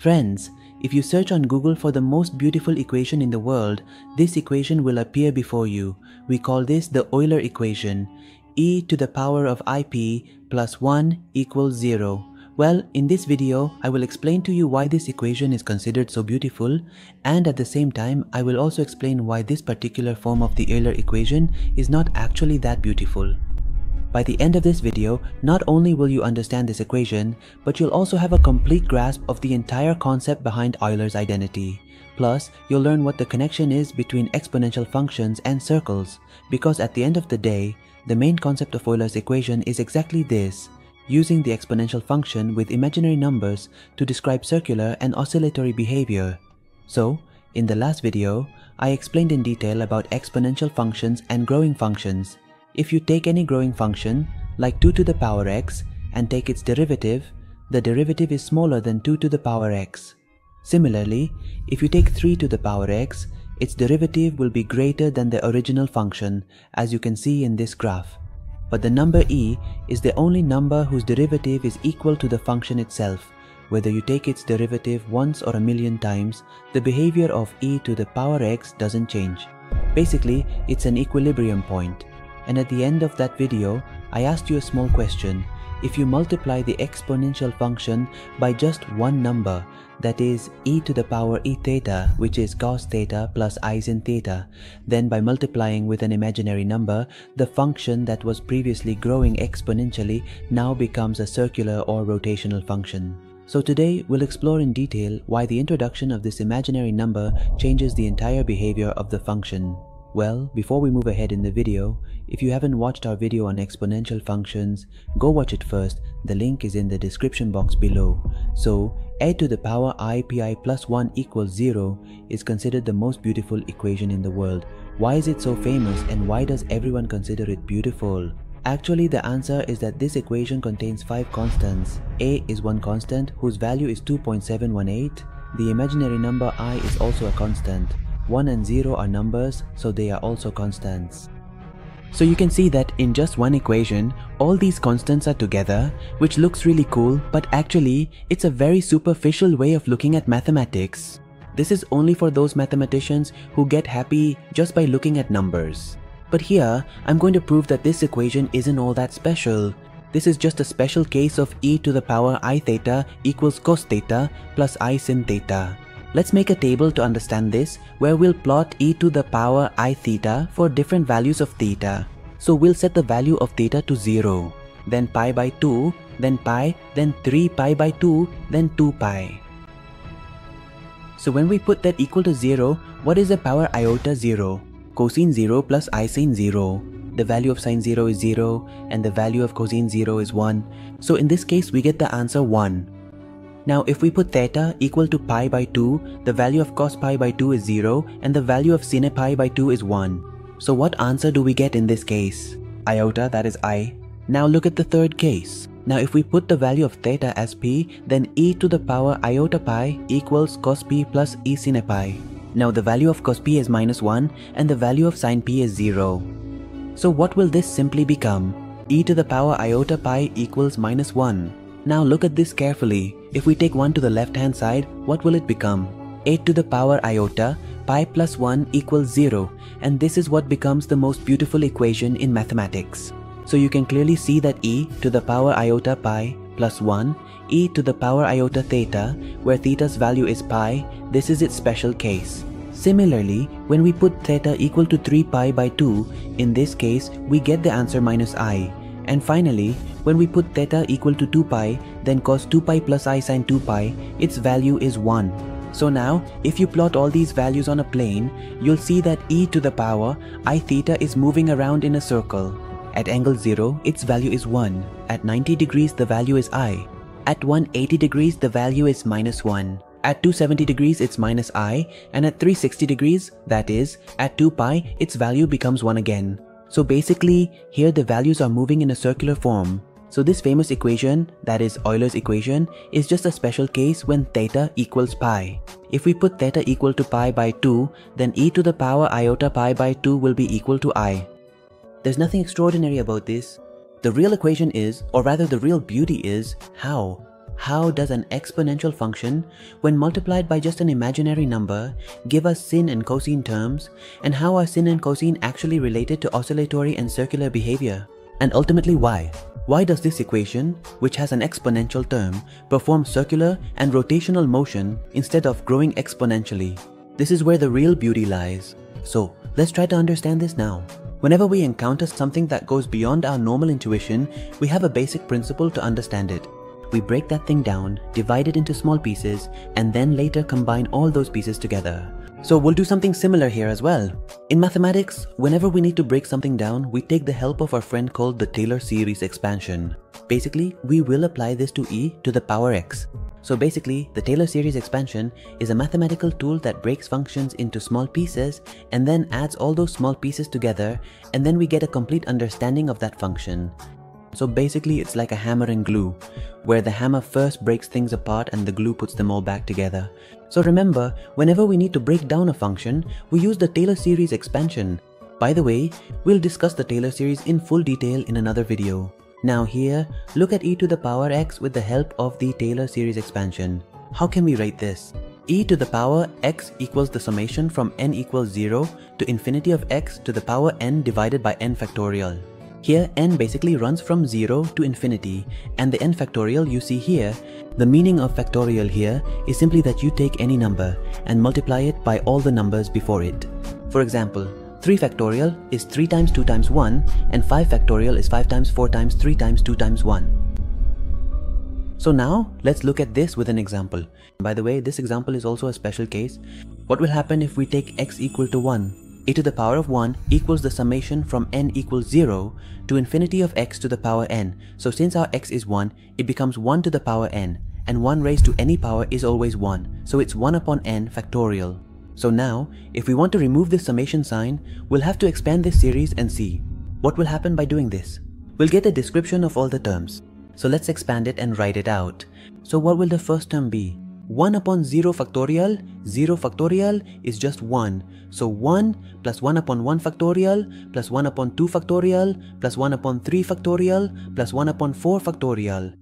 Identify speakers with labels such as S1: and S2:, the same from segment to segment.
S1: Friends, if you search on Google for the most beautiful equation in the world, this equation will appear before you. We call this the Euler equation. e to the power of ip plus 1 equals 0. Well, in this video, I will explain to you why this equation is considered so beautiful and at the same time, I will also explain why this particular form of the Euler equation is not actually that beautiful. By the end of this video, not only will you understand this equation, but you'll also have a complete grasp of the entire concept behind Euler's identity. Plus, you'll learn what the connection is between exponential functions and circles, because at the end of the day, the main concept of Euler's equation is exactly this, using the exponential function with imaginary numbers to describe circular and oscillatory behavior. So, in the last video, I explained in detail about exponential functions and growing functions, if you take any growing function, like 2 to the power x, and take its derivative, the derivative is smaller than 2 to the power x. Similarly, if you take 3 to the power x, its derivative will be greater than the original function, as you can see in this graph. But the number e is the only number whose derivative is equal to the function itself. Whether you take its derivative once or a million times, the behavior of e to the power x doesn't change. Basically, it's an equilibrium point. And at the end of that video, I asked you a small question. If you multiply the exponential function by just one number, that is e to the power e theta, which is cos theta plus i sin theta, then by multiplying with an imaginary number, the function that was previously growing exponentially now becomes a circular or rotational function. So today, we'll explore in detail why the introduction of this imaginary number changes the entire behavior of the function. Well, before we move ahead in the video, if you haven't watched our video on exponential functions, go watch it first, the link is in the description box below. So, a to the power i pi plus 1 equals 0 is considered the most beautiful equation in the world. Why is it so famous and why does everyone consider it beautiful? Actually, the answer is that this equation contains 5 constants. a is one constant whose value is 2.718. The imaginary number i is also a constant. 1 and 0 are numbers, so they are also constants. So you can see that in just one equation, all these constants are together, which looks really cool, but actually, it's a very superficial way of looking at mathematics. This is only for those mathematicians who get happy just by looking at numbers. But here, I'm going to prove that this equation isn't all that special. This is just a special case of e to the power i theta equals cos theta plus i sin theta. Let's make a table to understand this where we'll plot e to the power i theta for different values of theta. So we'll set the value of theta to 0, then pi by 2, then pi, then 3 pi by 2, then 2 pi. So when we put that equal to 0, what is the power iota 0? Cosine 0 plus i sine 0. The value of sine 0 is 0 and the value of cosine 0 is 1. So in this case we get the answer 1. Now if we put theta equal to pi by 2, the value of cos pi by 2 is 0 and the value of sin pi by 2 is 1. So what answer do we get in this case? Iota that is i. Now look at the third case. Now if we put the value of theta as p, then e to the power iota pi equals cos p plus e sin pi. Now the value of cos p is minus 1 and the value of sin p is 0. So what will this simply become? e to the power iota pi equals minus 1. Now look at this carefully. If we take 1 to the left hand side, what will it become? 8 to the power iota, pi plus 1 equals 0 and this is what becomes the most beautiful equation in mathematics. So you can clearly see that e to the power iota pi plus 1, e to the power iota theta, where theta's value is pi, this is its special case. Similarly, when we put theta equal to 3 pi by 2, in this case, we get the answer minus i. And finally, when we put theta equal to 2 pi, then cos 2 pi plus i sin 2 pi, its value is 1. So now, if you plot all these values on a plane, you'll see that e to the power i theta is moving around in a circle. At angle 0, its value is 1. At 90 degrees, the value is i. At 180 degrees, the value is minus 1. At 270 degrees, it's minus i. And at 360 degrees, that is, at 2 pi, its value becomes 1 again. So basically, here the values are moving in a circular form. So this famous equation, that is Euler's equation, is just a special case when theta equals pi. If we put theta equal to pi by 2, then e to the power iota pi by 2 will be equal to i. There's nothing extraordinary about this. The real equation is, or rather the real beauty is, how? How does an exponential function, when multiplied by just an imaginary number, give us sin and cosine terms, and how are sin and cosine actually related to oscillatory and circular behavior? And ultimately why? Why does this equation, which has an exponential term, perform circular and rotational motion instead of growing exponentially? This is where the real beauty lies. So, let's try to understand this now. Whenever we encounter something that goes beyond our normal intuition, we have a basic principle to understand it. We break that thing down, divide it into small pieces, and then later combine all those pieces together. So we'll do something similar here as well. In mathematics, whenever we need to break something down, we take the help of our friend called the Taylor series expansion. Basically, we will apply this to e to the power x. So basically, the Taylor series expansion is a mathematical tool that breaks functions into small pieces and then adds all those small pieces together and then we get a complete understanding of that function. So basically, it's like a hammer and glue, where the hammer first breaks things apart and the glue puts them all back together. So remember, whenever we need to break down a function, we use the Taylor series expansion. By the way, we'll discuss the Taylor series in full detail in another video. Now here, look at e to the power x with the help of the Taylor series expansion. How can we write this? e to the power x equals the summation from n equals 0 to infinity of x to the power n divided by n factorial. Here n basically runs from 0 to infinity and the n factorial you see here, the meaning of factorial here is simply that you take any number and multiply it by all the numbers before it. For example, 3 factorial is 3 times 2 times 1 and 5 factorial is 5 times 4 times 3 times 2 times 1. So now let's look at this with an example. By the way, this example is also a special case. What will happen if we take x equal to 1? E to the power of 1 equals the summation from n equals 0 to infinity of x to the power n. So since our x is 1, it becomes 1 to the power n and 1 raised to any power is always 1. So it's 1 upon n factorial. So now, if we want to remove this summation sign, we'll have to expand this series and see. What will happen by doing this? We'll get a description of all the terms. So let's expand it and write it out. So what will the first term be? 1 upon 0 factorial, 0 factorial is just 1. So 1 plus 1 upon 1 factorial, plus 1 upon 2 factorial, plus 1 upon 3 factorial, plus 1 upon 4 factorial,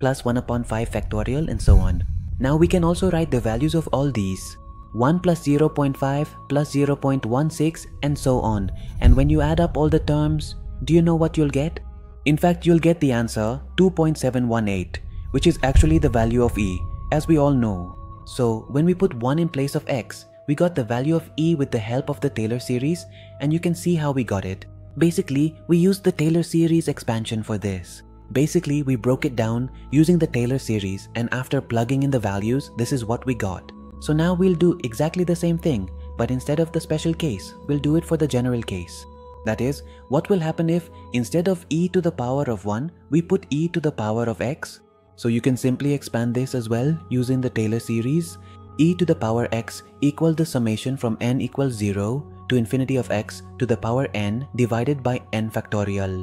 S1: plus 1 upon 5 factorial and so on. Now we can also write the values of all these. 1 plus 0.5 plus 0.16 and so on. And when you add up all the terms, do you know what you'll get? In fact, you'll get the answer 2.718, which is actually the value of e, as we all know. So when we put 1 in place of x, we got the value of e with the help of the Taylor series and you can see how we got it. Basically, we used the Taylor series expansion for this. Basically, we broke it down using the Taylor series and after plugging in the values, this is what we got. So now we'll do exactly the same thing, but instead of the special case, we'll do it for the general case. That is, what will happen if instead of e to the power of 1, we put e to the power of x? So you can simply expand this as well using the Taylor series. e to the power x equals the summation from n equals 0 to infinity of x to the power n divided by n factorial.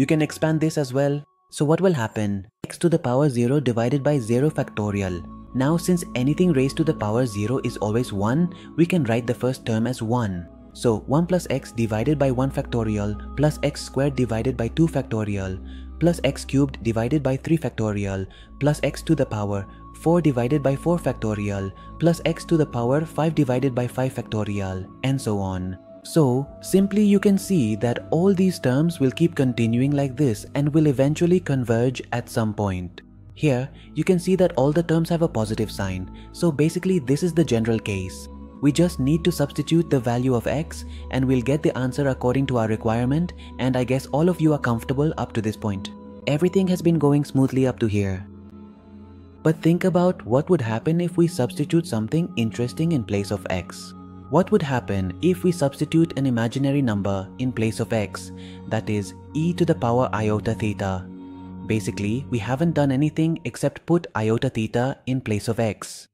S1: You can expand this as well. So what will happen? x to the power 0 divided by 0 factorial now since anything raised to the power 0 is always 1, we can write the first term as 1. So 1 plus x divided by 1 factorial plus x squared divided by 2 factorial plus x cubed divided by 3 factorial plus x to the power 4 divided by 4 factorial plus x to the power 5 divided by 5 factorial and so on. So, simply you can see that all these terms will keep continuing like this and will eventually converge at some point. Here, you can see that all the terms have a positive sign, so basically this is the general case. We just need to substitute the value of x and we'll get the answer according to our requirement and I guess all of you are comfortable up to this point. Everything has been going smoothly up to here. But think about what would happen if we substitute something interesting in place of x. What would happen if we substitute an imaginary number in place of x, that is e to the power iota theta Basically, we haven't done anything except put iota theta in place of x.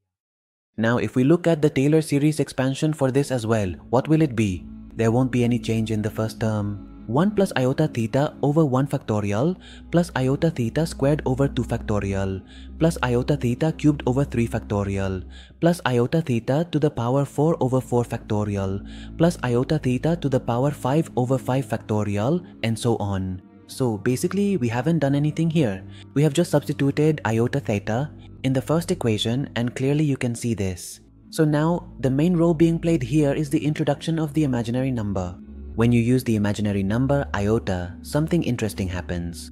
S1: Now if we look at the Taylor series expansion for this as well, what will it be? There won't be any change in the first term. 1 plus iota theta over 1 factorial plus iota theta squared over 2 factorial plus iota theta cubed over 3 factorial plus iota theta to the power 4 over 4 factorial plus iota theta to the power 5 over 5 factorial and so on. So basically we haven't done anything here. We have just substituted iota theta in the first equation and clearly you can see this. So now the main role being played here is the introduction of the imaginary number. When you use the imaginary number iota, something interesting happens.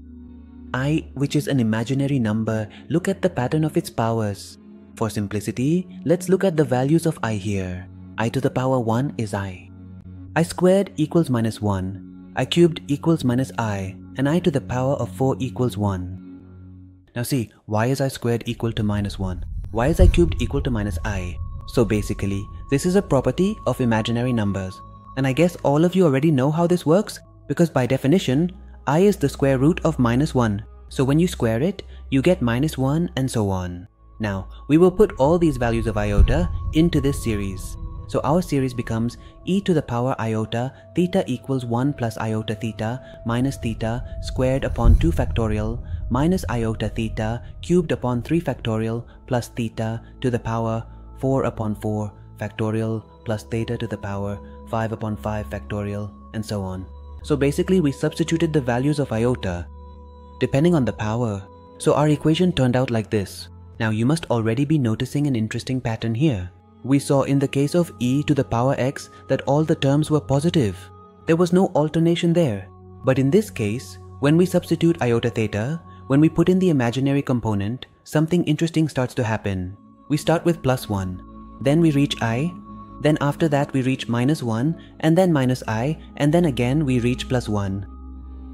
S1: i, which is an imaginary number, look at the pattern of its powers. For simplicity, let's look at the values of i here. i to the power 1 is i. i squared equals minus 1. i cubed equals minus i. And i to the power of 4 equals 1. Now see, why is i squared equal to minus 1? Why is i cubed equal to minus i? So basically, this is a property of imaginary numbers. And I guess all of you already know how this works because by definition, i is the square root of minus 1. So when you square it, you get minus 1 and so on. Now, we will put all these values of iota into this series. So our series becomes e to the power iota theta equals 1 plus iota theta minus theta squared upon 2 factorial minus iota theta cubed upon 3 factorial plus theta to the power 4 upon 4 factorial plus theta to the power 5 upon 5 factorial and so on. So basically we substituted the values of iota depending on the power. So our equation turned out like this. Now you must already be noticing an interesting pattern here. We saw in the case of e to the power x that all the terms were positive. There was no alternation there. But in this case, when we substitute iota theta, when we put in the imaginary component, something interesting starts to happen. We start with plus 1, then we reach i, then after that we reach minus 1, and then minus i, and then again we reach plus 1.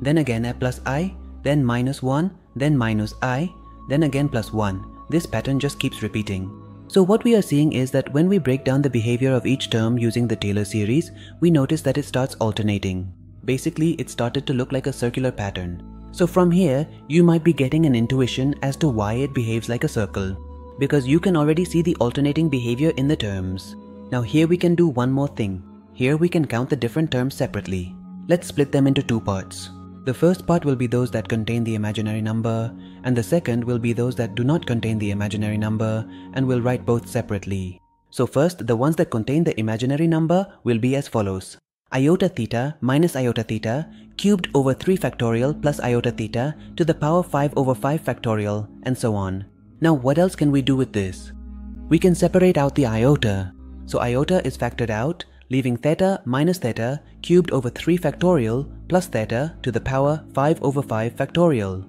S1: Then again at plus i, then minus 1, then minus i, then again plus 1. This pattern just keeps repeating. So what we are seeing is that when we break down the behavior of each term using the Taylor series, we notice that it starts alternating. Basically, it started to look like a circular pattern. So from here, you might be getting an intuition as to why it behaves like a circle because you can already see the alternating behavior in the terms. Now here we can do one more thing. Here we can count the different terms separately. Let's split them into two parts. The first part will be those that contain the imaginary number, and the second will be those that do not contain the imaginary number, and we'll write both separately. So first, the ones that contain the imaginary number will be as follows. Iota theta minus iota theta cubed over 3 factorial plus iota theta to the power 5 over 5 factorial, and so on. Now what else can we do with this? We can separate out the iota. So iota is factored out, leaving theta minus theta cubed over 3 factorial plus theta to the power 5 over 5 factorial.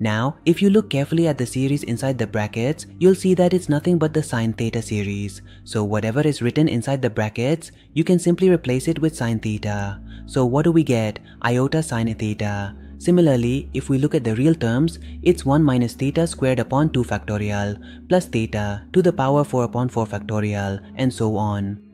S1: Now, if you look carefully at the series inside the brackets, you'll see that it's nothing but the sine theta series. So whatever is written inside the brackets, you can simply replace it with sine theta. So what do we get? Iota sine theta. Similarly, if we look at the real terms, it's 1 minus theta squared upon 2 factorial plus theta to the power 4 upon 4 factorial and so on.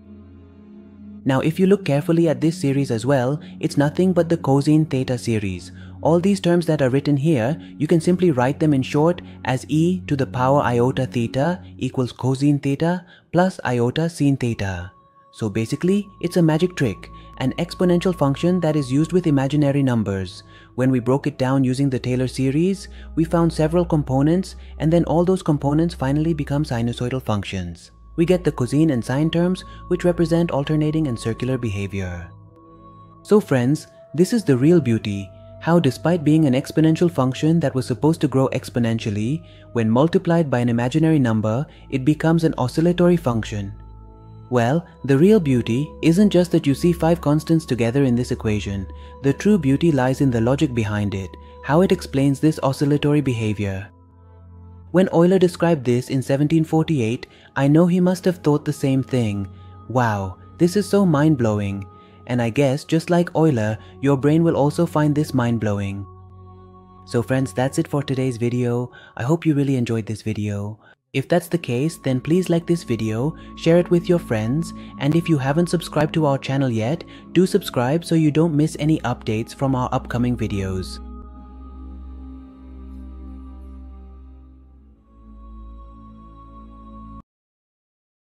S1: Now if you look carefully at this series as well, it's nothing but the cosine theta series. All these terms that are written here, you can simply write them in short as e to the power iota theta equals cosine theta plus iota sine theta. So basically, it's a magic trick, an exponential function that is used with imaginary numbers. When we broke it down using the Taylor series, we found several components and then all those components finally become sinusoidal functions. We get the cosine and sine terms which represent alternating and circular behavior. So friends, this is the real beauty, how despite being an exponential function that was supposed to grow exponentially, when multiplied by an imaginary number, it becomes an oscillatory function. Well, the real beauty isn't just that you see five constants together in this equation. The true beauty lies in the logic behind it, how it explains this oscillatory behavior. When Euler described this in 1748, I know he must have thought the same thing. Wow, this is so mind-blowing. And I guess, just like Euler, your brain will also find this mind-blowing. So friends, that's it for today's video. I hope you really enjoyed this video. If that's the case, then please like this video, share it with your friends, and if you haven't subscribed to our channel yet, do subscribe so you don't miss any updates from our upcoming videos.